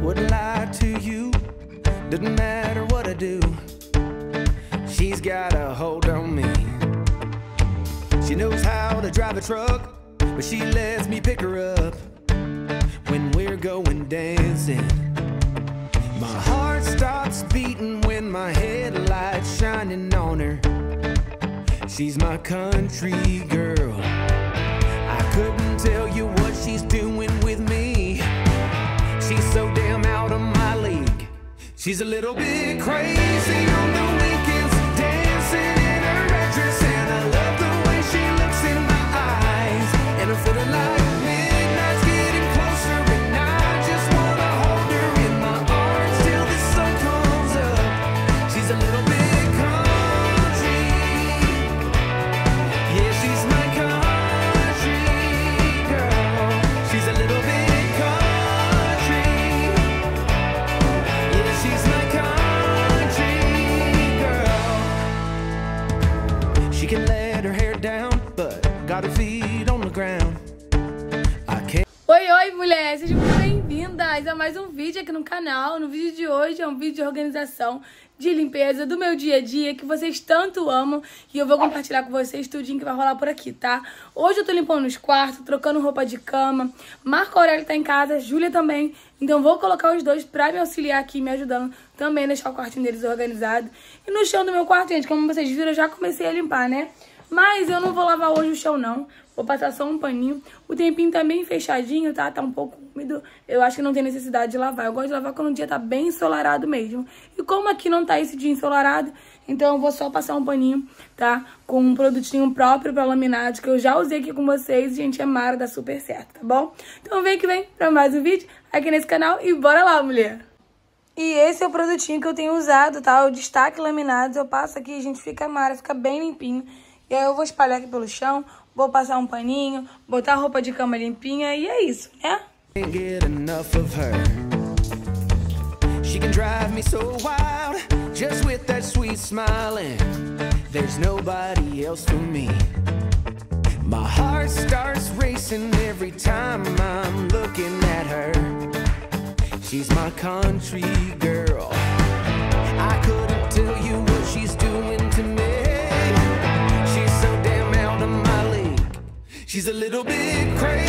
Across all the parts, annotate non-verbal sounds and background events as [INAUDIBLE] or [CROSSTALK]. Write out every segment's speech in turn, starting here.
Wouldn't lie to you, doesn't matter what I do. She's got a hold on me. She knows how to drive a truck, but she lets me pick her up when we're going dancing. My heart stops beating when my headlights shining on her. She's my country girl. She's a little bit crazy on the weekends, dancing in her red dress, and I love the way she looks in my eyes. And feeling like midnight's mais um vídeo aqui no canal. No vídeo de hoje é um vídeo de organização de limpeza do meu dia a dia que vocês tanto amam e eu vou compartilhar com vocês tudinho que vai rolar por aqui, tá? Hoje eu tô limpando os quartos, trocando roupa de cama. Marco Aurélio tá em casa, Júlia também. Então vou colocar os dois pra me auxiliar aqui, me ajudando também a deixar o quartinho deles organizado. E no chão do meu quarto, gente, como vocês viram, eu já comecei a limpar, né? Mas eu não vou lavar hoje o chão, não. Vou passar só um paninho. O tempinho tá bem fechadinho, tá? Tá um pouco úmido. Eu acho que não tem necessidade de lavar. Eu gosto de lavar quando o dia tá bem ensolarado mesmo. E como aqui não tá esse dia ensolarado, então eu vou só passar um paninho, tá? Com um produtinho próprio pra laminado, que eu já usei aqui com vocês. Gente, é mara, dá super certo, tá bom? Então vem que vem pra mais um vídeo aqui nesse canal. E bora lá, mulher! E esse é o produtinho que eu tenho usado, tá? O Destaque Laminados. Eu passo aqui, gente, fica mara, fica bem limpinho. E aí eu vou espalhar aqui pelo chão, vou passar um paninho, botar a roupa de cama limpinha e é isso, né? My heart starts racing every time I'm looking at her. She's my country girl. I couldn't tell you She's a little bit crazy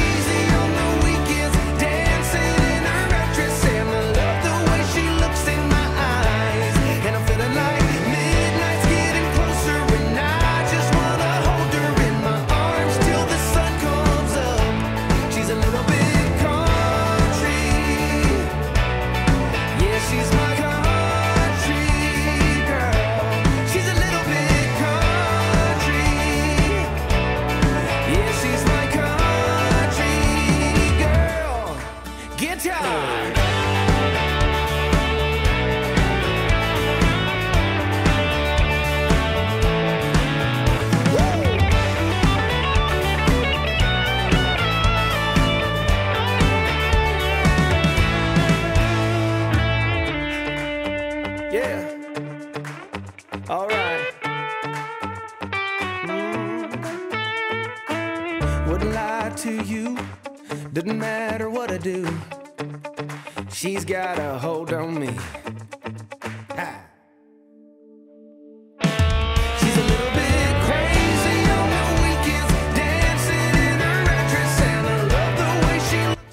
She's got a hold on me.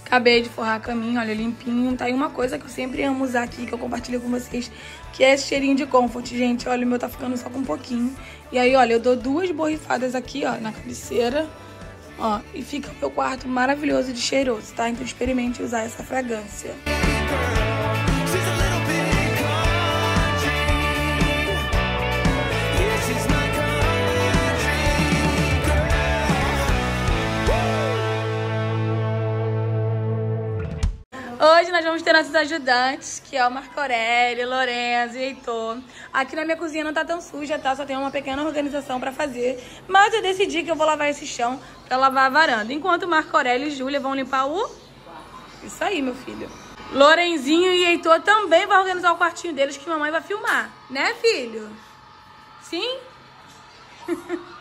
Acabei de forrar a caminha, olha, limpinho. Tá aí uma coisa que eu sempre amo usar aqui, que eu compartilho com vocês, que é esse cheirinho de comfort, gente. Olha, o meu tá ficando só com um pouquinho. E aí, olha, eu dou duas borrifadas aqui, ó, na cabeceira. Ó, e fica o meu quarto maravilhoso de cheiroso, tá? Então experimente usar essa fragrância. She's Hoje nós vamos ter nossos ajudantes, que é o Marco Aurélio, Lorenzo e Heitor. Aqui na minha cozinha não tá tão suja, tá? Só tem uma pequena organização pra fazer. Mas eu decidi que eu vou lavar esse chão pra lavar a varanda. Enquanto Marco Aurélio e Júlia vão limpar o... Isso aí, meu filho. Lorenzinho e Heitor também vão organizar o quartinho deles que mamãe vai filmar. Né, filho? Sim? [LAUGHS]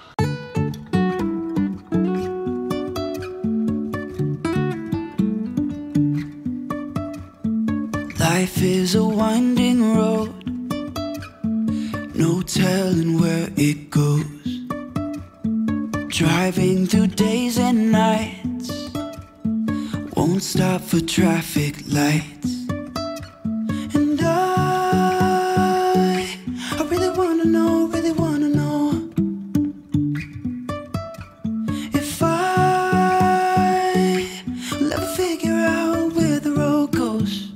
Life is a winding road, no telling where it goes. Driving through days and nights, won't stop for traffic lights. And I, I really wanna know, really wanna know if I will ever figure out where the road goes.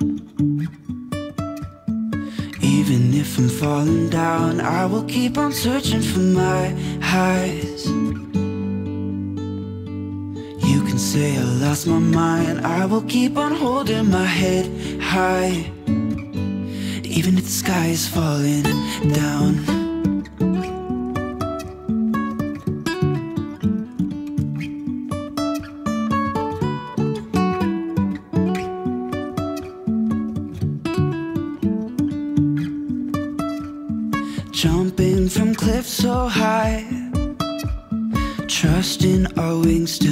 Even if I'm falling down, I will keep on searching for my highs. Say I lost my mind, I will keep on holding my head high. Even if the sky is falling down. Jumping from cliffs so high, trusting our wings to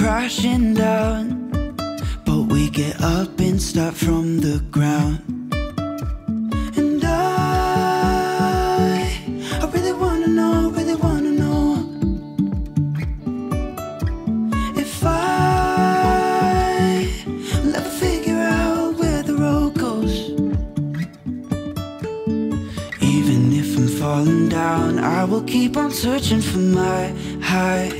crashing down, but we get up and start from the ground. And I, I really wanna know, really wanna know if I will ever figure out where the road goes. Even if I'm falling down, I will keep on searching for my highs.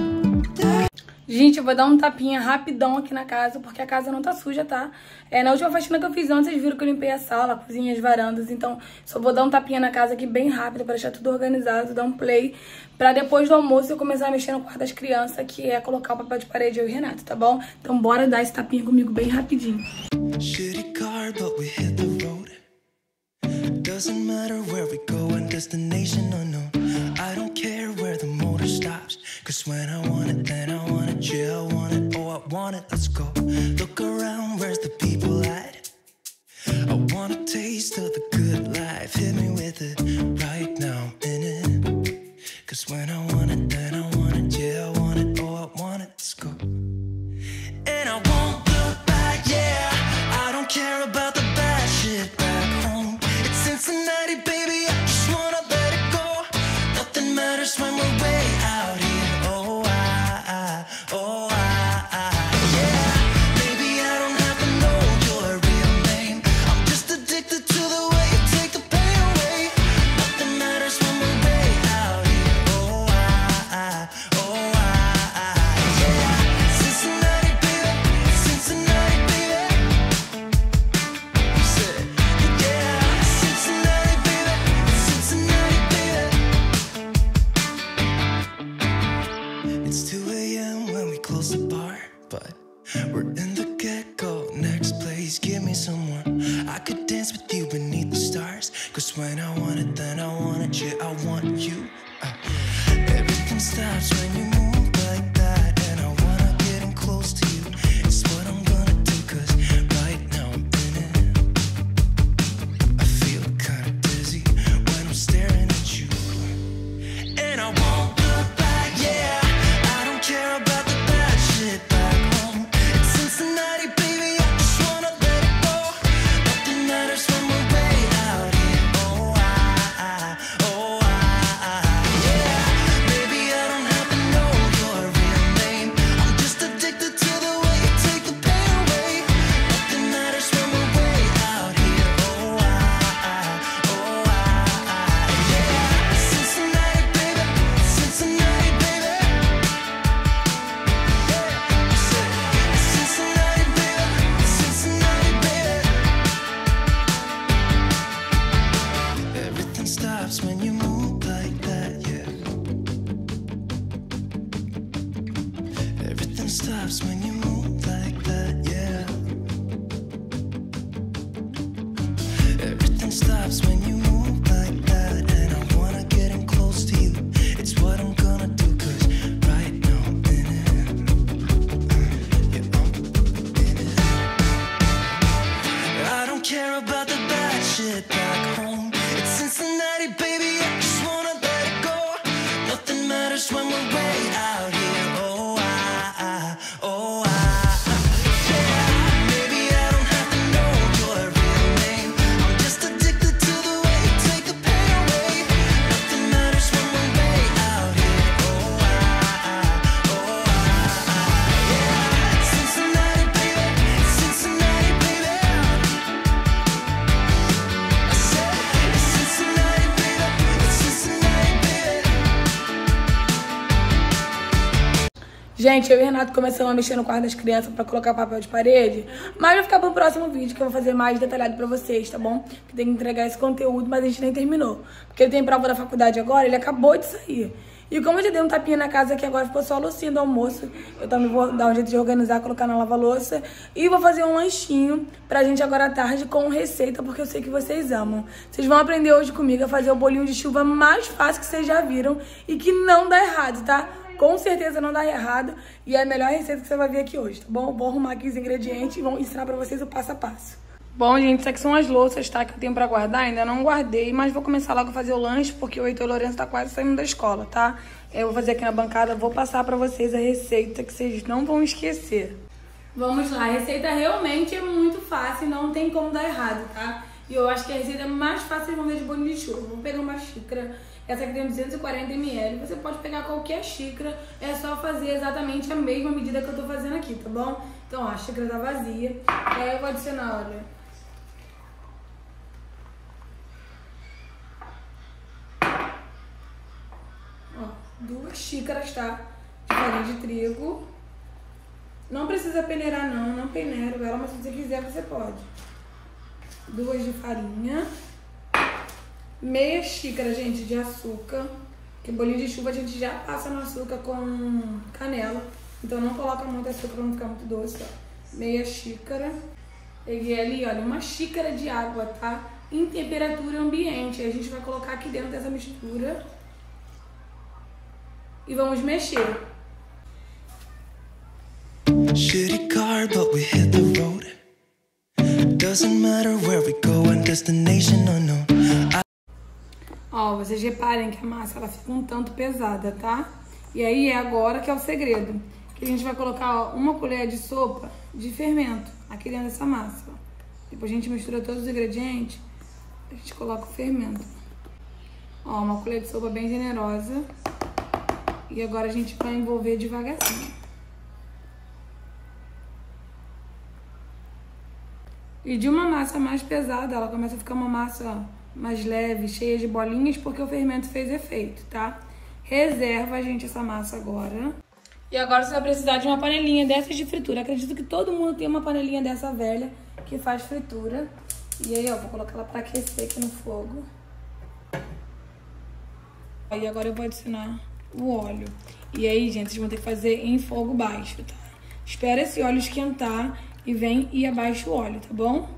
Gente, eu vou dar um tapinha rapidão aqui na casa, porque a casa não tá suja, tá? É, na última faxina que eu fiz ontem, vocês viram que eu limpei a sala, a cozinha, as varandas. Então, só vou dar um tapinha na casa aqui bem rápido pra deixar tudo organizado, dar um play. Pra depois do almoço eu começar a mexer no quarto das crianças, que é colocar o papel de parede eu e o Renato, tá bom? Então, bora dar esse tapinha comigo bem rapidinho. Doesn't matter where we go destination. I don't care where the. Cause when I want it, then I want it. Yeah, I want it. Oh, I want it. Let's go. Look around, where's the people at? I want a taste of the good life. Hit me dance with you beneath the stars. Cause when I want it, then I want it. Yeah, I want you. Uh, everything stops when you Stops when you move like that, yeah. Everything stops when you move like that, and I wanna get in close to you. It's what I'm gonna do, cause right now I'm in it. Yeah, I'm in it. I don't care about the bad shit back home. It's Cincinnati, baby. I just wanna let it go. Nothing matters when we're way out Gente, eu e o Renato começamos a mexer no quarto das crianças pra colocar papel de parede. Mas vai ficar pro próximo vídeo que eu vou fazer mais detalhado pra vocês, tá bom? Que tem que entregar esse conteúdo, mas a gente nem terminou. Porque ele tem prova da faculdade agora, ele acabou de sair. E como eu já dei um tapinha na casa aqui agora, ficou só a lucinha do almoço. Eu também vou dar um jeito de organizar, colocar na lava-louça. E vou fazer um lanchinho pra gente agora à tarde com receita, porque eu sei que vocês amam. Vocês vão aprender hoje comigo a fazer o bolinho de chuva mais fácil que vocês já viram e que não dá errado, tá? Com certeza não dá errado e é a melhor receita que você vai ver aqui hoje, tá bom? Vou arrumar aqui os ingredientes e vou ensinar pra vocês o passo a passo. Bom, gente, isso aqui são as louças, tá? Que eu tenho pra guardar. Ainda não guardei, mas vou começar logo a fazer o lanche, porque o Heitor Lourenço tá quase saindo da escola, tá? Eu vou fazer aqui na bancada, vou passar pra vocês a receita que vocês não vão esquecer. Vamos lá, a receita realmente é muito fácil, não tem como dar errado, tá? E eu acho que a receita mais fácil vocês vão ver de bolinho de chuva. Vou pegar uma xícara, essa aqui tem 240 ml. Você pode pegar qualquer xícara, é só fazer exatamente a mesma medida que eu tô fazendo aqui, tá bom? Então, ó, a xícara tá vazia. E aí eu vou adicionar, olha, Ó, duas xícaras, tá? De farinha de trigo. Não precisa peneirar, não. Não peneiro ela, mas se você quiser, você pode. Duas de farinha. Meia xícara, gente, de açúcar. Que bolinho de chuva a gente já passa no açúcar com canela. Então não coloca muito açúcar pra não ficar muito doce, ó. Meia xícara. Peguei ali, olha, uma xícara de água, tá? Em temperatura ambiente. A gente vai colocar aqui dentro dessa mistura e vamos mexer. Shitty car, but we hit the road. Ó, vocês reparem que a massa ela fica um tanto pesada, tá? E aí é agora que é o segredo. Que a gente vai colocar ó, uma colher de sopa de fermento aqui dentro dessa massa. ó. Depois a gente mistura todos os ingredientes, a gente coloca o fermento. Ó, uma colher de sopa bem generosa. E agora a gente vai envolver devagarzinho. E de uma massa mais pesada, ela começa a ficar uma massa mais leve, cheia de bolinhas, porque o fermento fez efeito, tá? Reserva, gente, essa massa agora. E agora você vai precisar de uma panelinha dessas de fritura. Acredito que todo mundo tem uma panelinha dessa velha que faz fritura. E aí, ó, vou colocar ela pra aquecer aqui no fogo. Aí agora eu vou adicionar o óleo. E aí, gente, vocês vão ter que fazer em fogo baixo, tá? Espera esse óleo esquentar e vem e abaixa o óleo, tá bom?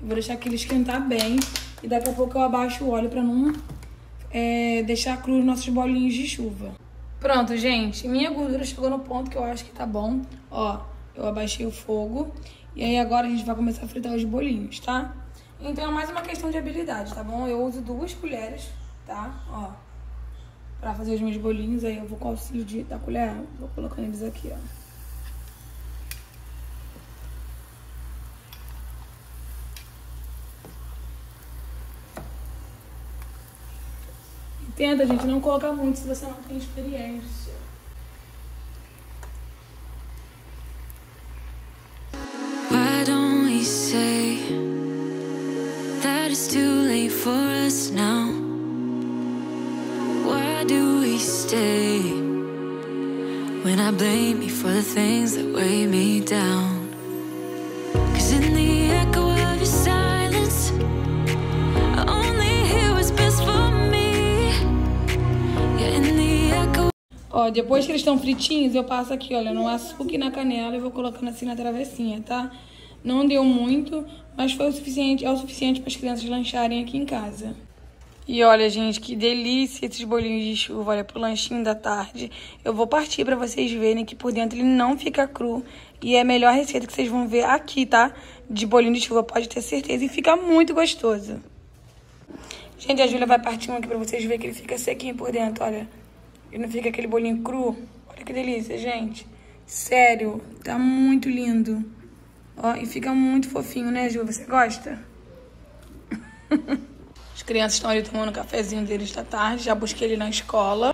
Eu vou deixar aquele esquentar bem e daqui a pouco eu abaixo o óleo pra não é, deixar cru os nossos bolinhos de chuva. Pronto, gente. Minha gordura chegou no ponto que eu acho que tá bom. Ó, eu abaixei o fogo. E aí agora a gente vai começar a fritar os bolinhos, tá? Então é mais uma questão de habilidade, tá bom? Eu uso duas colheres, tá? Ó, pra fazer os meus bolinhos. Aí eu vou com o auxílio de, da colher, vou colocando eles aqui, ó. Tenta, gente, não colocar muito se você não tem experiência. Why don't we say that it's too late for us now? Why do we stay when I blame you for the things that weigh me down? Ó, depois que eles estão fritinhos, eu passo aqui, olha, no açúcar e na canela e vou colocando assim na travessinha, tá? Não deu muito, mas foi o suficiente, é o suficiente para as crianças lancharem aqui em casa. E olha, gente, que delícia esses bolinhos de chuva. Olha, pro lanchinho da tarde. Eu vou partir pra vocês verem que por dentro ele não fica cru. E é a melhor receita que vocês vão ver aqui, tá? De bolinho de chuva, pode ter certeza. E fica muito gostoso. Gente, a Júlia vai partir um aqui pra vocês verem que ele fica sequinho por dentro, olha. Ele não fica aquele bolinho cru. Olha que delícia, gente. Sério, tá muito lindo. Ó, e fica muito fofinho, né, Ju? Você gosta? [LAUGHS] As crianças estão ali tomando o cafezinho deles da tarde. Já busquei ele na escola.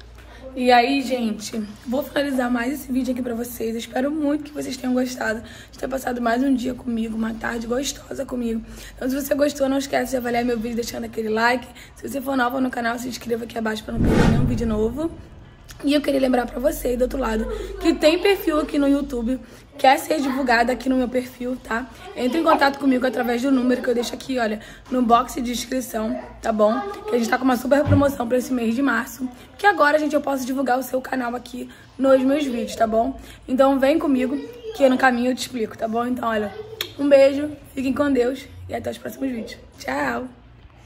E aí, gente, vou finalizar mais esse vídeo aqui pra vocês. Espero muito que vocês tenham gostado de ter passado mais um dia comigo, uma tarde gostosa comigo. Então, se você gostou, não esquece de avaliar meu vídeo deixando aquele like. Se você for nova no canal, se inscreva aqui abaixo pra não perder nenhum vídeo novo. E eu queria lembrar pra você, do outro lado, que tem perfil aqui no YouTube, quer ser divulgado aqui no meu perfil, tá? Entre em contato comigo através do número que eu deixo aqui, olha, no box de descrição, tá bom? Que a gente tá com uma super promoção pra esse mês de março, que agora, gente, eu posso divulgar o seu canal aqui nos meus vídeos, tá bom? Então vem comigo, que no caminho eu te explico, tá bom? Então, olha, um beijo, fiquem com Deus e até os próximos vídeos. Tchau!